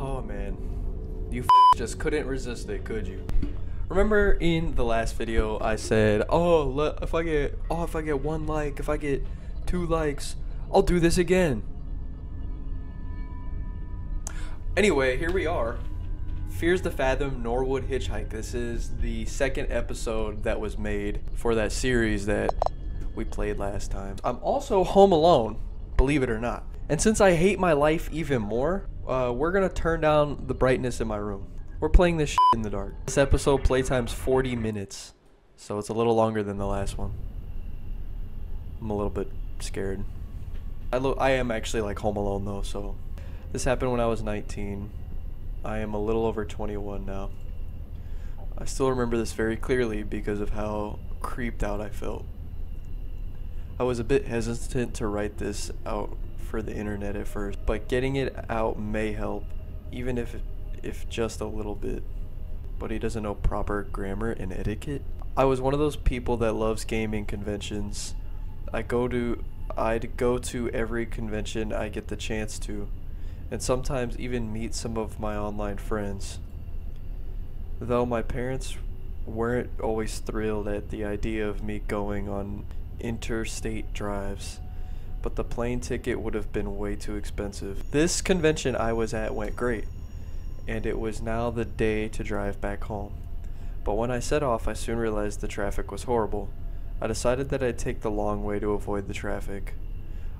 Oh man, you just couldn't resist it, could you? Remember in the last video I said, "Oh, if I get oh if I get one like, if I get two likes, I'll do this again." Anyway, here we are. Fears to Fathom Norwood Hitchhike. This is the second episode that was made for that series that we played last time. I'm also home alone, believe it or not. And since I hate my life even more, uh, we're gonna turn down the brightness in my room. We're playing this in the dark. This episode playtime's 40 minutes, so it's a little longer than the last one. I'm a little bit scared. I I am actually like home alone though, so this happened when I was 19. I am a little over 21 now. I still remember this very clearly because of how creeped out I felt. I was a bit hesitant to write this out for the internet at first, but getting it out may help, even if if just a little bit. But he doesn't know proper grammar and etiquette. I was one of those people that loves gaming conventions. I go to I'd go to every convention I get the chance to, and sometimes even meet some of my online friends. Though my parents weren't always thrilled at the idea of me going on interstate drives, but the plane ticket would have been way too expensive. This convention I was at went great, and it was now the day to drive back home. But when I set off, I soon realized the traffic was horrible. I decided that I'd take the long way to avoid the traffic.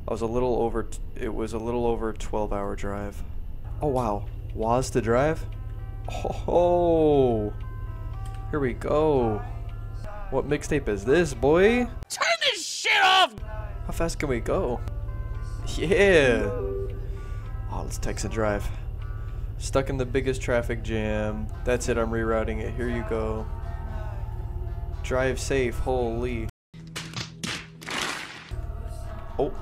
I was a little over it was a little over 12 hour drive. Oh wow, was to drive? Oh, here we go. What mixtape is this, boy? How fast can we go? Yeah. Oh, let's text and drive. Stuck in the biggest traffic jam. That's it, I'm rerouting it. Here you go. Drive safe, holy. Oh.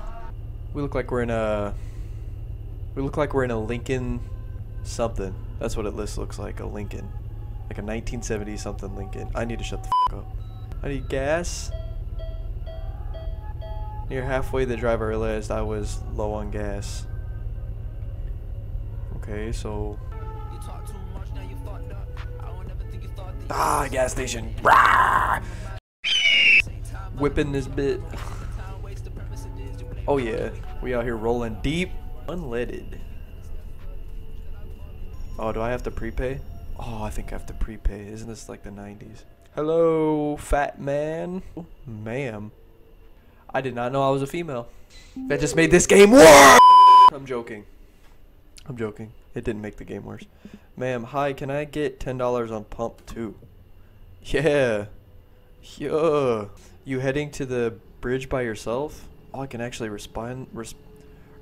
We look like we're in a We look like we're in a Lincoln something. That's what it list looks like, a Lincoln. Like a 1970 something Lincoln. I need to shut the f up. I need gas. Near halfway the driver realized I was low on gas. Okay, so Ah, gas station. Rah! Whipping this bit. Oh yeah, we out here rolling deep, unleaded. Oh, do I have to prepay? Oh, I think I have to prepay. Isn't this like the 90s? Hello, fat man. Ma'am. I did not know I was a female. That just made this game worse. I'm joking. I'm joking. It didn't make the game worse. Ma'am, hi, can I get $10 on pump two? Yeah. Yeah. You heading to the bridge by yourself? Oh, I can actually respond res-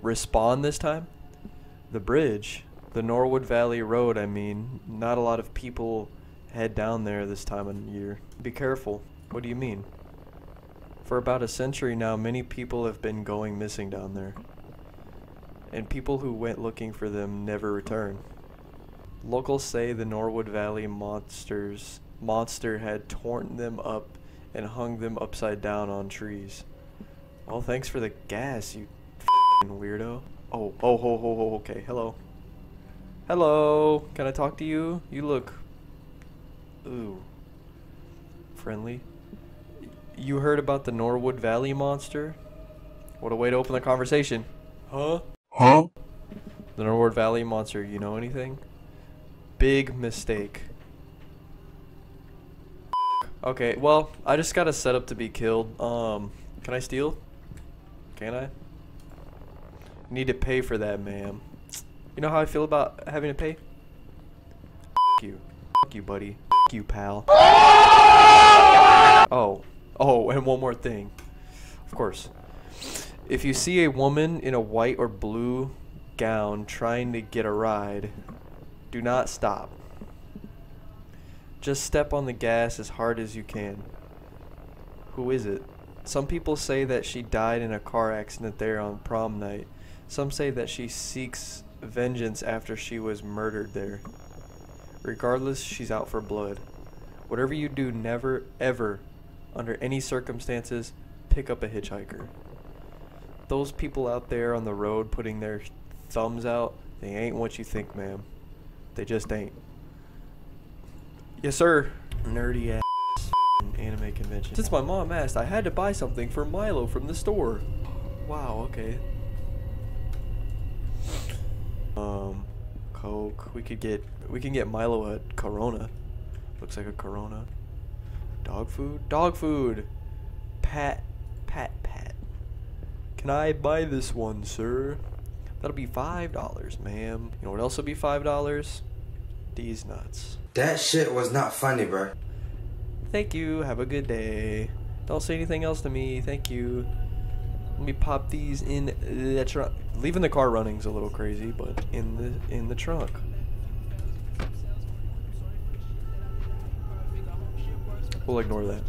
respond this time? The bridge. The Norwood Valley Road, I mean. Not a lot of people head down there this time of year. Be careful. What do you mean? For about a century now, many people have been going missing down there. And people who went looking for them never return. Locals say the Norwood Valley monsters monster had torn them up and hung them upside down on trees. Well, thanks for the gas, you weirdo. Oh, oh, ho, ho, ho, okay, hello. Hello, can I talk to you? You look... Ooh. Friendly. You heard about the Norwood Valley monster? What a way to open the conversation. Huh? Huh? The Norwood Valley monster, you know anything? Big mistake. Okay, well, I just got a setup to be killed. Um, can I steal? Can I? Need to pay for that, ma'am. You know how I feel about having to pay? F you. F you, buddy. F you, pal. Oh. Oh, and one more thing. Of course. If you see a woman in a white or blue gown trying to get a ride, do not stop. Just step on the gas as hard as you can. Who is it? Some people say that she died in a car accident there on prom night. Some say that she seeks vengeance after she was murdered there. Regardless, she's out for blood. Whatever you do, never, ever, under any circumstances, pick up a hitchhiker. Those people out there on the road putting their thumbs out, they ain't what you think, ma'am. They just ain't. Yes, sir. Nerdy ass anime convention. Since my mom asked, I had to buy something for Milo from the store. Wow, okay. Um, Coke. We could get we can get Milo a Corona. Looks like a Corona. Dog food. Dog food. Pat. Pat. Pat. Can I buy this one, sir? That'll be five dollars, ma'am. You know what else will be five dollars? These nuts. That shit was not funny, bro. Thank you. Have a good day. Don't say anything else to me. Thank you. Let me pop these in the trunk. Leaving the car running's a little crazy, but in the in the trunk. We'll ignore that.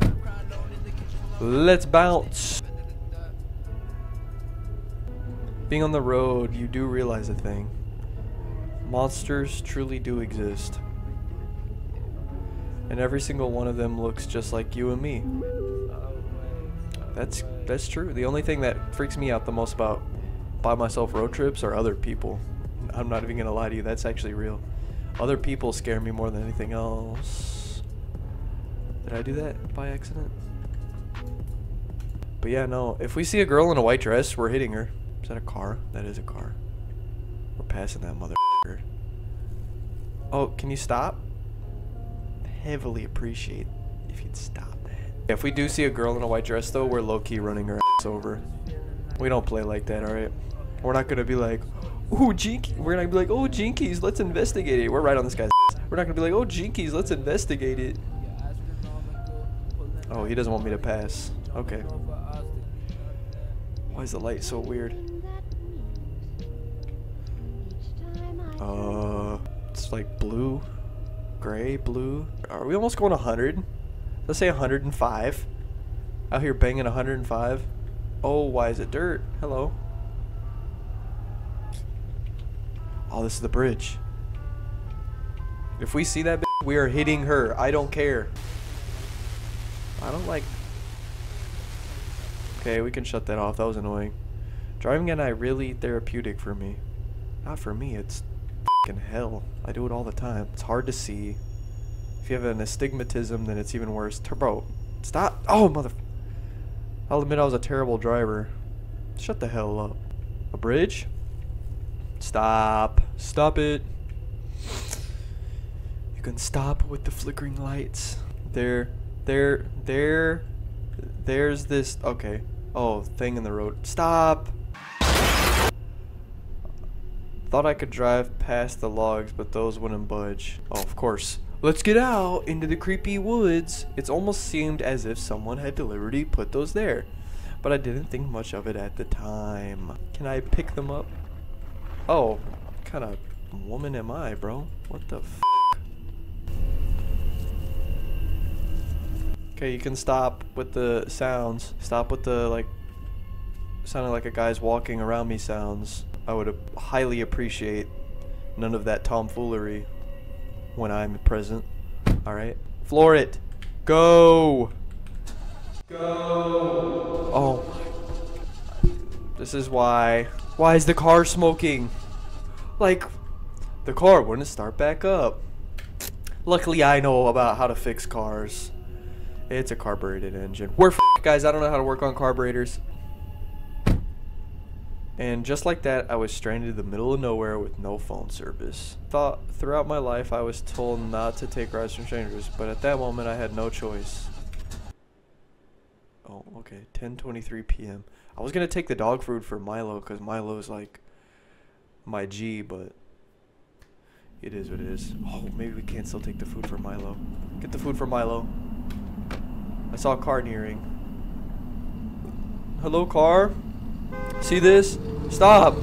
Let's bounce. Being on the road, you do realize a thing. Monsters truly do exist. And every single one of them looks just like you and me. That's that's true. The only thing that freaks me out the most about by myself road trips are other people. I'm not even gonna lie to you, that's actually real. Other people scare me more than anything else. Did I do that by accident? But yeah, no. If we see a girl in a white dress, we're hitting her. Is that a car? That is a car. We're passing that mother. Oh, can you stop? Heavily appreciate if you'd stop that. If we do see a girl in a white dress, though, we're low key running her ass over. We don't play like that, alright? We're not gonna be like, ooh, Jinky. We're gonna be like, oh, Jinkies, let's investigate it. We're right on this guy's ass. We're not gonna be like, oh, Jinkies, let's investigate it. Oh, he doesn't want me to pass. Okay. Why is the light so weird? Uh, it's like blue, gray, blue. Are we almost going 100? Let's say 105. Out here banging 105. Oh, why is it dirt? Hello. Oh, this is the bridge. If we see that, we are hitting her. I don't care. I don't like. Okay, we can shut that off. That was annoying. Driving at night really therapeutic for me. Not for me. It's fucking hell. I do it all the time. It's hard to see. If you have an astigmatism, then it's even worse. Turbo, stop! Oh, mother. I'll admit I was a terrible driver. Shut the hell up. A bridge? Stop. Stop it. You can stop with the flickering lights. There, there, there. There's this. Okay. Oh, thing in the road. Stop. Thought I could drive past the logs, but those wouldn't budge. Oh, of course. Let's get out into the creepy woods. It's almost seemed as if someone had deliberately put those there. But I didn't think much of it at the time. Can I pick them up? Oh, kind of woman am I, bro? What the f Okay, you can stop with the sounds. Stop with the, like, sounding like a guy's walking around me sounds. I would highly appreciate none of that tomfoolery when I'm present. Alright? Floor it! Go! Go! Oh. This is why. Why is the car smoking? Like, the car wouldn't start back up. Luckily, I know about how to fix cars. It's a carbureted engine. We're guys. I don't know how to work on carburetors. And just like that, I was stranded in the middle of nowhere with no phone service. Thought throughout my life I was told not to take rides from strangers, but at that moment I had no choice. Oh, okay. 10:23 p.m. I was gonna take the dog food for Milo because Milo's like my G, but it is what it is. Oh, maybe we can still take the food for Milo. Get the food for Milo. I saw a car nearing. Hello, car. See this? Stop!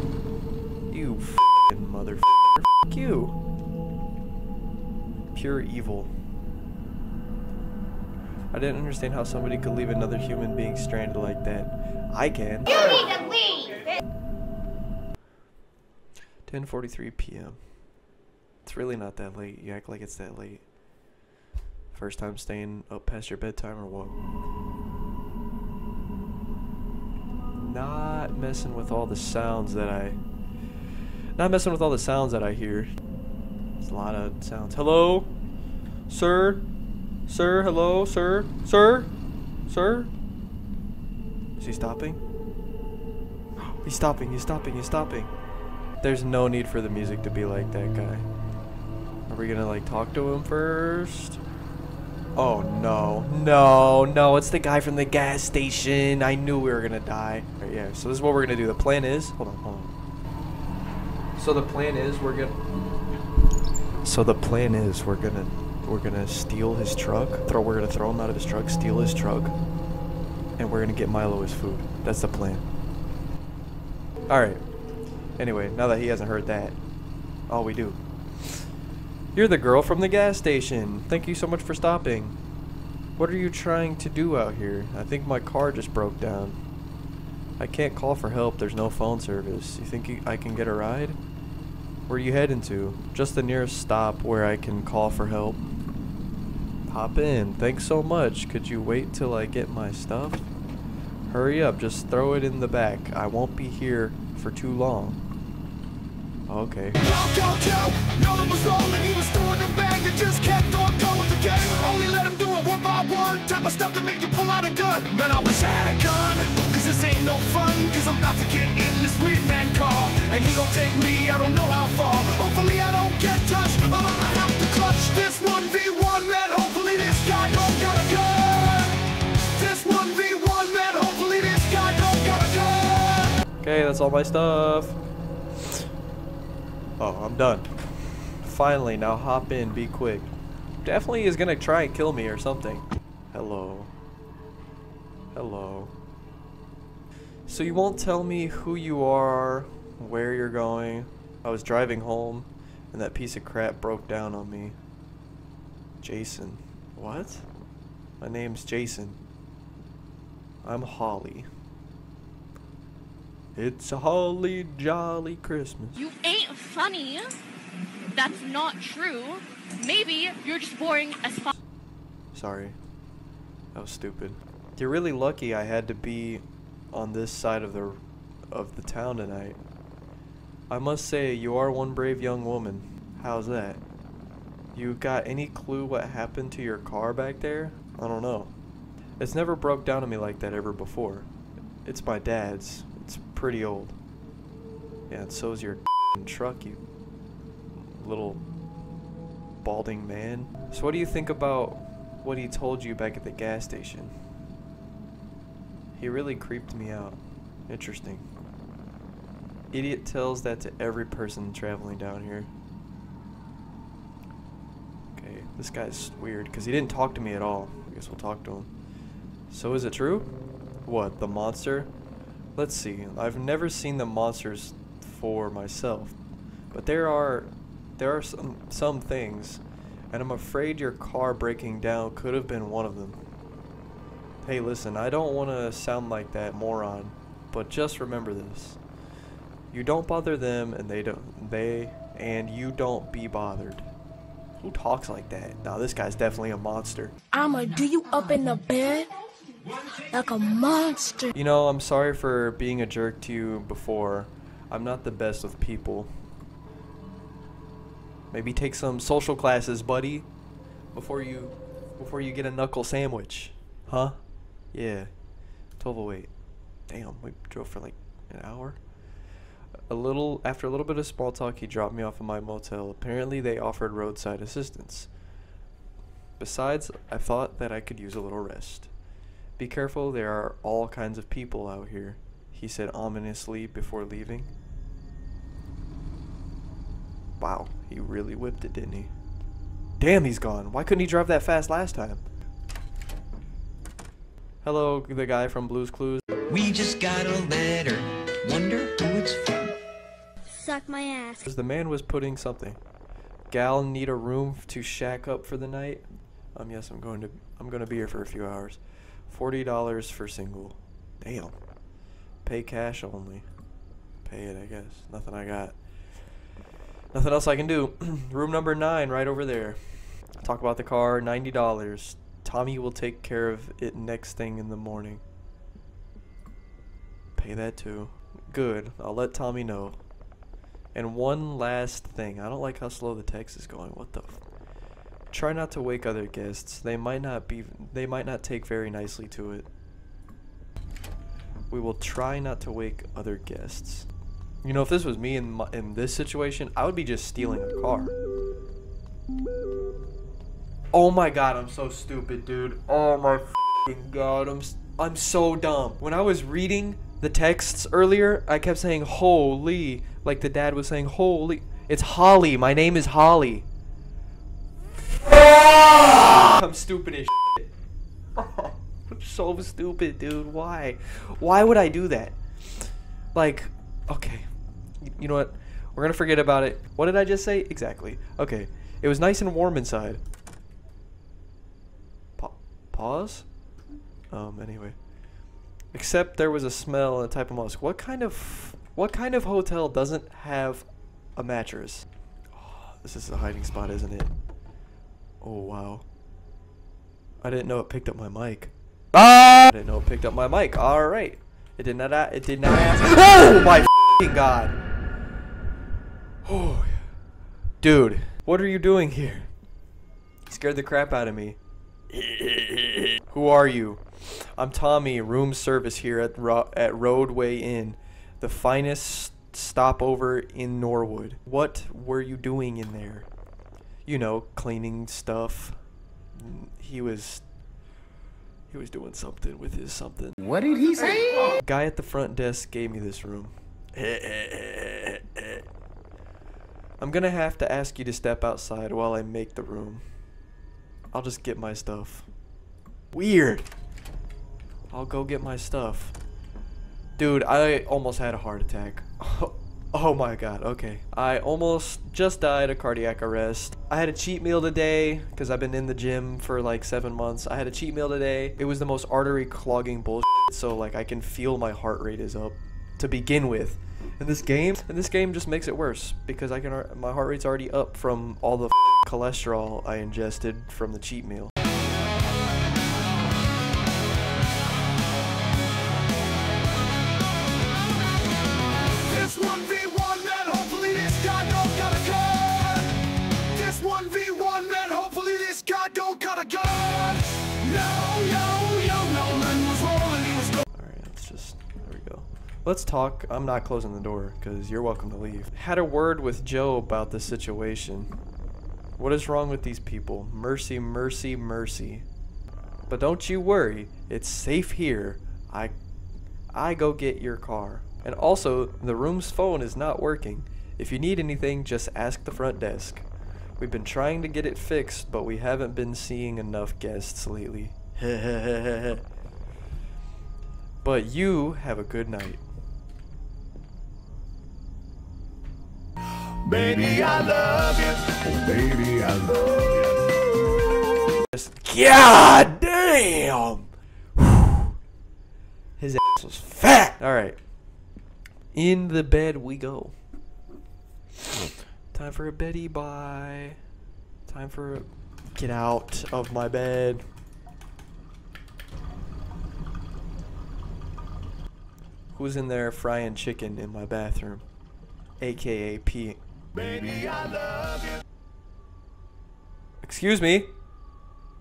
You f***ing mother F you. Pure evil. I didn't understand how somebody could leave another human being stranded like that. I can. You need to leave! 10:43 p.m. It's really not that late. You act like it's that late. First time staying up past your bedtime or what? Not messing with all the sounds that I... Not messing with all the sounds that I hear. There's a lot of sounds. Hello? Sir? Sir, hello? Sir? Sir? Sir? Is he stopping? He's stopping, he's stopping, he's stopping. There's no need for the music to be like that guy. Are we gonna like talk to him first? Oh no, no, no, it's the guy from the gas station. I knew we were gonna die. Yeah, so this is what we're gonna do. The plan is, hold on, hold on. So the plan is we're gonna, so the plan is we're gonna, we're gonna steal his truck. Throw, we're gonna throw him out of his truck, steal his truck, and we're gonna get Milo his food. That's the plan. Alright. Anyway, now that he hasn't heard that, all we do. You're the girl from the gas station. Thank you so much for stopping. What are you trying to do out here? I think my car just broke down. I can't call for help. There's no phone service. You think you, I can get a ride? Where are you heading to? Just the nearest stop where I can call for help. Hop in. Thanks so much. Could you wait till I get my stuff? Hurry up. Just throw it in the back. I won't be here for too long. Okay. Type of stuff to make you pull out a gun. Man, I wish I had a gun. Cause this ain't no fun. Cause I'm about to get in this weird man car. And he gon' take me, I don't know how far. Hopefully I don't get touched. I'm gonna have to clutch this 1v1 man. Hopefully this guy don't a gun. This 1v1 man. Hopefully this guy don't a gun. Okay, that's all my stuff. Oh, I'm done. Finally, now hop in, be quick. Definitely is gonna try and kill me or something. Hello. Hello. So you won't tell me who you are, where you're going. I was driving home, and that piece of crap broke down on me. Jason. What? My name's Jason. I'm Holly. It's a holly jolly Christmas. You ain't funny. That's not true. Maybe you're just boring as fuck. Sorry. That was stupid. You're really lucky I had to be on this side of the of the town tonight. I must say you are one brave young woman. How's that? You got any clue what happened to your car back there? I don't know. It's never broke down to me like that ever before. It's my dad's. Pretty old. Yeah, and so's your truck, you little balding man. So what do you think about what he told you back at the gas station? He really creeped me out. Interesting. Idiot tells that to every person traveling down here. Okay, this guy's weird because he didn't talk to me at all. I guess we'll talk to him. So is it true? What, the monster? Let's see. I've never seen the monsters for myself, but there are there are some some things, and I'm afraid your car breaking down could have been one of them. Hey, listen, I don't want to sound like that moron, but just remember this. You don't bother them and they don't they and you don't be bothered. Who talks like that? Now this guy's definitely a monster. I'ma do you up in the bed like a monster. You know, I'm sorry for being a jerk to you before. I'm not the best with people. Maybe take some social classes, buddy, before you before you get a knuckle sandwich. Huh? Yeah. 1208. Damn, we drove for like an hour. A little after a little bit of small talk, he dropped me off at my motel. Apparently, they offered roadside assistance. Besides, I thought that I could use a little rest. Be careful, there are all kinds of people out here, he said ominously before leaving. Wow, he really whipped it, didn't he? Damn, he's gone. Why couldn't he drive that fast last time? Hello, the guy from Blue's Clues. We just got a letter. Wonder who it's from. Suck my ass. Because the man was putting something. Gal need a room to shack up for the night. Um, yes, I'm going to. I'm going to be here for a few hours. Forty dollars for single. Damn. Pay cash only. Pay it, I guess. Nothing I got. Nothing else I can do. room number nine, right over there. Talk about the car. Ninety dollars. Tommy will take care of it next thing in the morning. Pay that too. Good. I'll let Tommy know. And one last thing. I don't like how slow the text is going. What the Try not to wake other guests. They might not be they might not take very nicely to it. We will try not to wake other guests. You know, if this was me in my, in this situation, I would be just stealing a car. Oh my god, I'm so stupid, dude. Oh my god, I'm I'm so dumb. When I was reading the texts earlier, I kept saying holy, like the dad was saying holy. It's Holly. My name is Holly. I'm stupid as shit. I'm so stupid, dude. Why? Why would I do that? Like, okay. You know what? We're gonna forget about it. What did I just say? Exactly. Okay. It was nice and warm inside. Pa- pause? Um, anyway. Except there was a smell and a type of musk. What kind of what kind of hotel doesn't have a mattress? Oh, this is a hiding spot, isn't it? Oh wow. I didn't know it picked up my mic. Ah! I didn't know it picked up my mic. All right. It did not. It did not. Ask. Oh my fing god. Oh, dude, what are you doing here? You scared the crap out of me. Who are you? I'm Tommy, room service here at Ro- at Roadway Inn, the finest stopover in Norwood. What were you doing in there? You know, cleaning stuff. He was he was doing something with his something. What did he say? Guy at the front desk gave me this room. I'm gonna have to ask you to step outside while I make the room. I'll just get my stuff. Weird. I'll go get my stuff. Dude, I almost had a heart attack. Oh my god, okay. I almost just died of cardiac arrest. I had a cheat meal today because I've been in the gym for like seven months. I had a cheat meal today. It was the most artery clogging bullshit, so like I can feel my heart rate is up to begin with. And this game, and this game just makes it worse because I can, my heart rate's already up from all the cholesterol I ingested from the cheat meal. Let's talk. I'm not closing the door because you're welcome to leave. Had a word with Joe about the situation. What is wrong with these people? Mercy, mercy, mercy. But don't you worry, it's safe here. I I go get your car. And also, the room's phone is not working. If you need anything, just ask the front desk. We've been trying to get it fixed, but we haven't been seeing enough guests lately. but you have a good night. Baby, I love you. Oh, baby, I love you. Just- God damn! His ass was fat! Alright. In the bed we go. Time for a Betty bye. Time for a get out of my bed. Who's in there frying chicken in my bathroom? AKA P. Baby, I love you. Excuse me.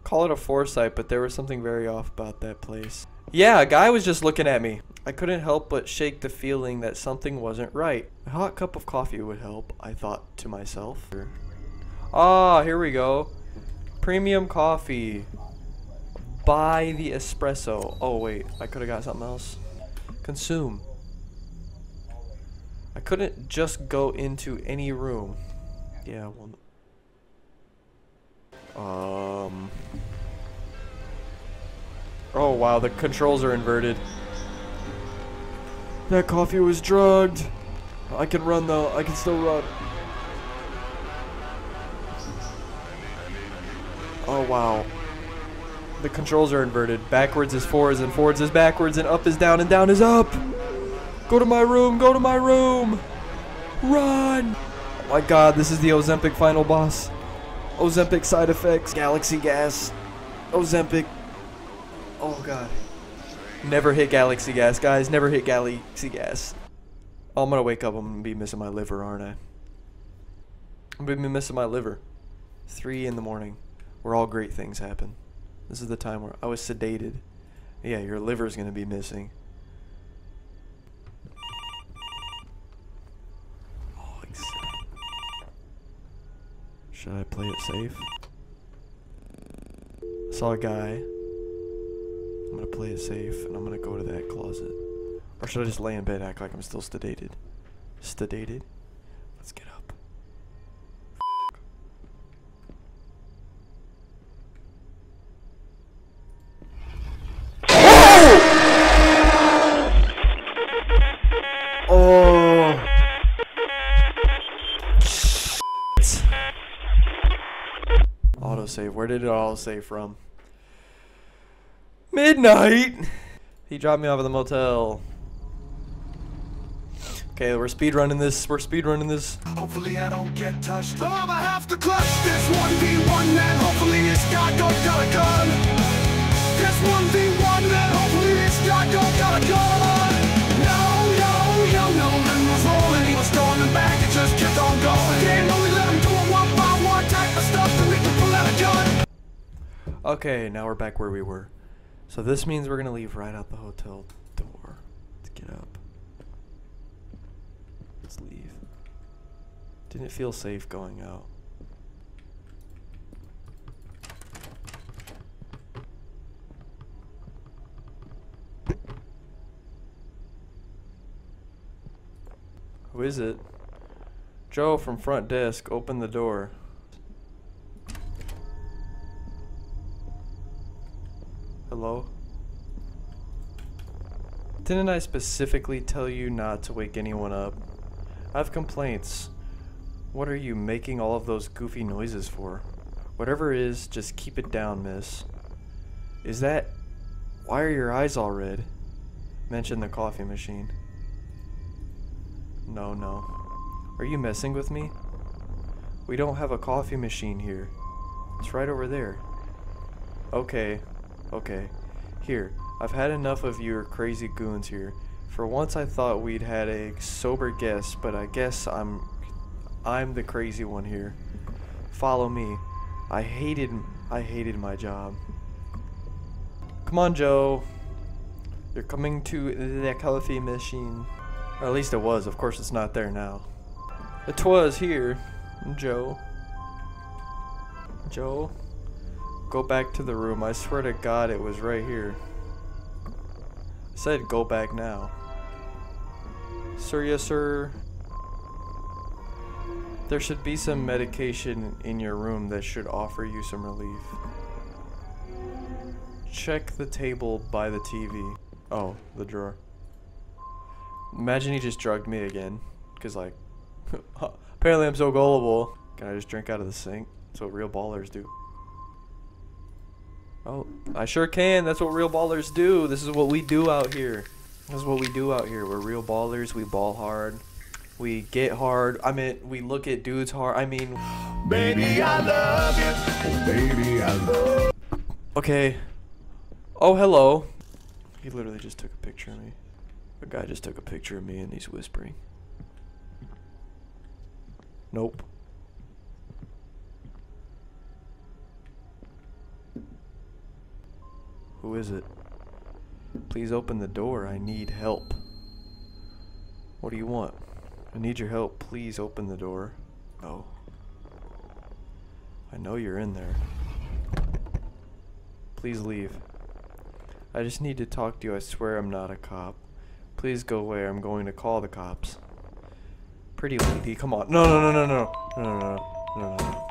Call it a foresight, but there was something very off about that place. Yeah, a guy was just looking at me. I couldn't help but shake the feeling that something wasn't right. A hot cup of coffee would help, I thought to myself. Ah, here we go. Premium coffee. Buy the espresso. Oh, wait, I could have got something else. Consume. I couldn't just go into any room. Yeah, well. Um. Oh wow, the controls are inverted. That coffee was drugged. I can run though. I can still run. Oh wow. The controls are inverted. Backwards is forwards and forwards is backwards and up is down and down is up. Go to my room. Go to my room. Run. Oh my god, this is the Ozempic final boss. Ozempic side effects, galaxy gas, Ozempic. Oh god. Never hit galaxy gas, guys. Never hit galaxy gas. Oh, I'm gonna wake up. I'm gonna be missing my liver, aren't I? I'm gonna be missing my liver. Three in the morning, where all great things happen. This is the time where I was sedated. Yeah, your liver's gonna be missing. Oh, exciting. Should I play it safe? I saw a guy. I'm gonna play it safe, and I'm gonna go to that closet. Or should I just lay in bed, act like I'm still sedated? Sedated? Let's get up. Autosave. Where did it autosave from? Midnight! He dropped me off at the motel. Okay, we're speed running this. We're speed running this. Hopefully I don't get touched. I'ma have to clutch this 1v1 and hopefully don't got. This 1v1 Okay, now we're back where we were. So this means we're gonna leave right out the hotel door. Let's get up. Let's leave. Didn't feel safe going out? Who is it? Joe from front desk, open the door. Didn't I specifically tell you not to wake anyone up? I have complaints. What are you making all of those goofy noises for? Whatever it is, just keep it down, miss. Is that... Why are your eyes all red? Mention the coffee machine. No, no. Are you messing with me? We don't have a coffee machine here. It's right over there. Okay, okay. Here, I've had enough of your crazy goons here. For once I thought we'd had a sober guest, but I guess I'm I'm the crazy one here. Follow me. I hated I hated my job. Come on, Joe. You're coming to the coffee machine. Or at least it was. Of course, it's not there now. It was here, Joe. Joe, go back to the room. I swear to God, it was right here. Said go back now. Sir, yes, sir. There should be some medication in your room that should offer you some relief. Check the table by the TV. Oh, the drawer. Imagine he just drugged me again. Because, like, apparently I'm so gullible. Can I just drink out of the sink? That's what real ballers do. Oh, I sure can. That's what real ballers do. This is what we do out here. This is what we do out here. We're real ballers. We ball hard. We get hard. I mean, we look at dudes hard. I mean, Baby, I love you. Baby, I love okay. Oh, hello. He literally just took a picture of me. A guy just took a picture of me and he's whispering. Nope. Who is it? Please open the door. I need help. What do you want? I need your help. Please open the door. No. I know you're in there. Please leave. I just need to talk to you. I swear I'm not a cop. Please go away. I'm going to call the cops. Pretty lady, come on. No, no, no, no, no. No, no, no. No, no,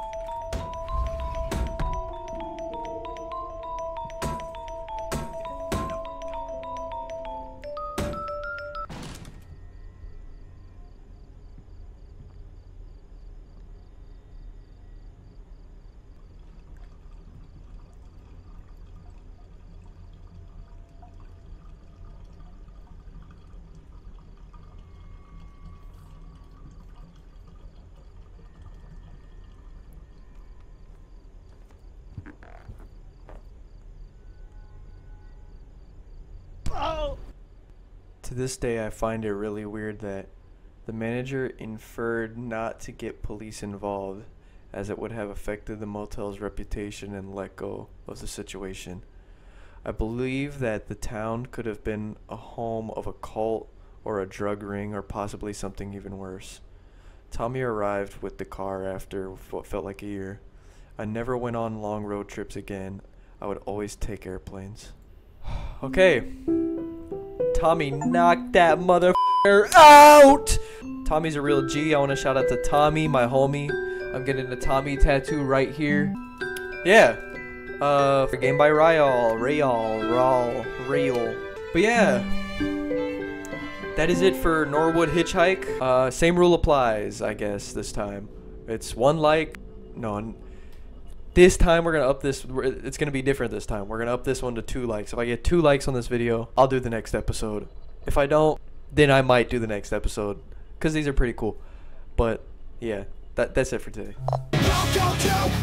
To this day, I find it really weird that The manager inferred not to get police involved as it would have affected the motel's reputation and let go of the situation. I believe that the town could have been a home of a cult or a drug ring or possibly something even worse. Tommy arrived with the car after what felt like a year. I never went on long road trips again. I would always take airplanes. okay. Tommy knocked that motherfucker out! Tommy's a real G. I want to shout out to Tommy, my homie. I'm getting a Tommy tattoo right here. Yeah. Uh, for game by Ryal, Rayal, Rawl, Rail. But yeah. That is it for Norwood Hitchhike. Uh, same rule applies, I guess, this time. It's one like. No, this time we're gonna up this. It's gonna be different this time. We're gonna up this one to two likes. If I get two likes on this video, I'll do the next episode. If I don't, then I might do the next episode, cause these are pretty cool. But yeah, that that's it for today. Yo, yo, yo,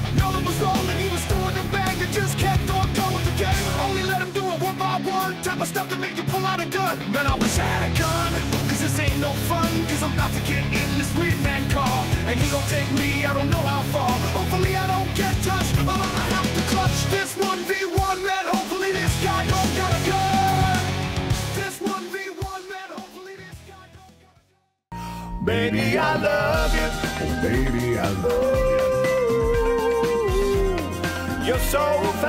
stuff to make you pull out a gun. Man, I wish I had a gun, cause this ain't no fun, cause I'm about to get in this weird man car. And he gon' take me, I don't know how far. Hopefully I don't get touched, but I'm gonna have to clutch this 1v1, man. Hopefully this guy don't got a gun. This 1v1, man. Hopefully this guy don't got a gun. Baby, I love you. Baby, I love you. You're so fine.